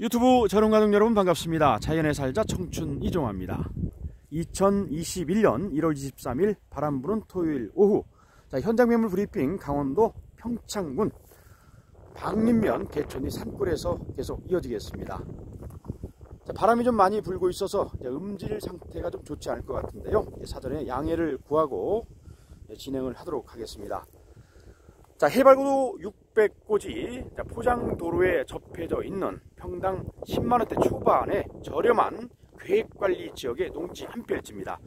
유튜브 전원가족 여러분 반갑습니다. 자연의 살자 청춘 이종화입니다. 2021년 1월 23일 바람 부는 토요일 오후 자, 현장 매물 브리핑 강원도 평창군 박림면 개천이 산골에서 계속 이어지겠습니다. 자, 바람이 좀 많이 불고 있어서 음질 상태가 좀 좋지 않을 것 같은데요. 사전에 양해를 구하고 진행을 하도록 하겠습니다. 자, 해발고도 600고지 포장도로에 접해져 있는 평당 10만원대 초반의 저렴한 계획관리 지역의 농지 한 필지입니다.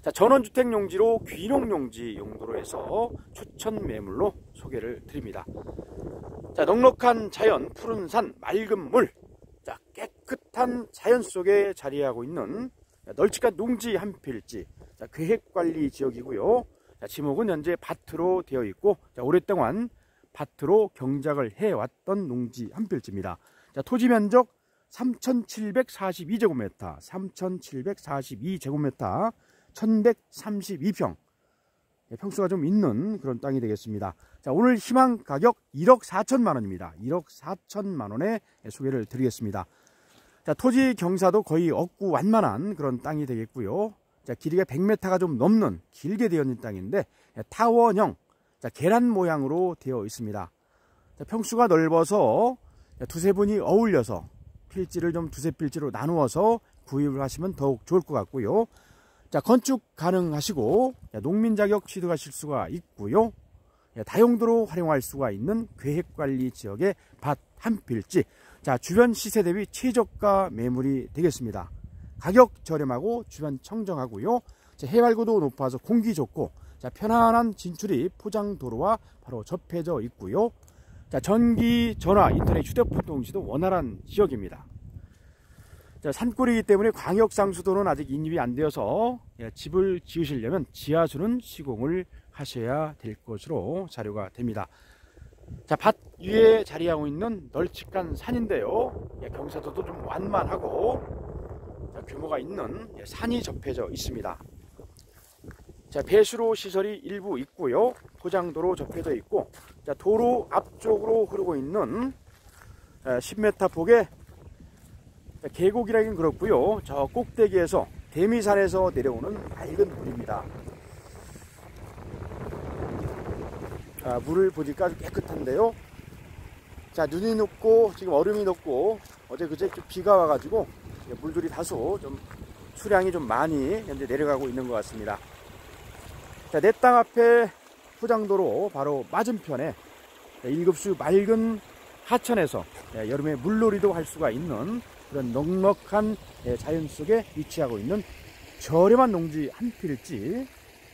자, 전원주택 용지로 귀농 용지 용도로 해서 추천 매물로 소개를 드립니다. 자, 넉넉한 자연, 푸른 산, 맑은 물, 자, 깨끗한 자연 속에 자리하고 있는 널찍한 농지 한 필지, 자, 계획관리 지역이고요. 자, 지목은 현재 밭으로 되어 있고 자, 오랫동안 밭으로 경작을 해왔던 농지 한 필지입니다. 자, 토지 면적 3,742제곱미터, 3,742제곱미터, 1,132평. 평수가 좀 있는 그런 땅이 되겠습니다. 자, 오늘 희망 가격 1억 4천만 원입니다. 1억 4천만 원에 소개를 드리겠습니다. 자, 토지 경사도 거의 없고 완만한 그런 땅이 되겠고요. 자, 길이가 100m가 좀 넘는 길게 되어 있는 땅인데 타원형 자, 계란 모양으로 되어 있습니다. 자, 평수가 넓어서 두세 분이 어울려서 필지를 좀 두세 필지로 나누어서 구입을 하시면 더욱 좋을 것 같고요. 자, 건축 가능하시고 농민 자격 취득하실 수가 있고요. 다용도로 활용할 수가 있는 계획관리 지역의 밭 한 필지. 자, 주변 시세 대비 최저가 매물이 되겠습니다. 가격 저렴하고 주변 청정하고요. 해발고도 높아서 공기 좋고 자, 편안한 진출이 포장도로와 바로 접해져 있고요. 자, 전기, 전화, 인터넷, 휴대폰 통신도 원활한 지역입니다. 자, 산골이기 때문에 광역상수도는 아직 인입이 안 되어서 예, 집을 지으시려면 지하수는 시공을 하셔야 될 것으로 자료가 됩니다. 자, 밭 위에 자리하고 있는 널찍한 산인데요. 예, 경사도도 좀 완만하고 규모가 있는 산이 접해져 있습니다. 자, 배수로 시설이 일부 있고요. 포장도로 접해져 있고 자, 도로 앞쪽으로 흐르고 있는 10m 폭의 계곡이라긴 그렇고요. 저 꼭대기에서 대미산에서 내려오는 맑은 물입니다. 자, 물을 보니까 아주 깨끗한데요. 자, 눈이 녹고 지금 얼음이 녹고 어제 그제 비가 와가지고 물들이 다소 좀 수량이 좀 많이 현재 내려가고 있는 것 같습니다. 자, 내 땅 앞에 포장도로 바로 맞은편에 일급수 맑은 하천에서 예, 여름에 물놀이도 할 수가 있는 그런 넉넉한 예, 자연 속에 위치하고 있는 저렴한 농지 한 필지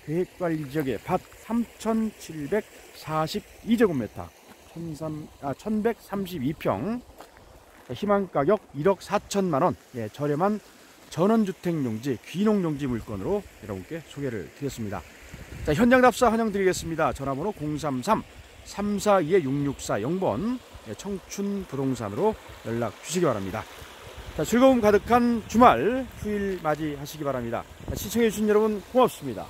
계획관리 지역의 밭 3,742제곱미터 1,132평 희망 가격 1억 4천만 원 예, 저렴한 전원주택 용지 귀농 용지 물건으로 여러분께 소개를 드렸습니다. 자, 현장 답사 환영드리겠습니다. 전화번호 033 342 6640 0번 예, 청춘 부동산으로 연락 주시기 바랍니다. 자, 즐거움 가득한 주말 휴일 맞이하시기 바랍니다. 시청해주신 여러분 고맙습니다.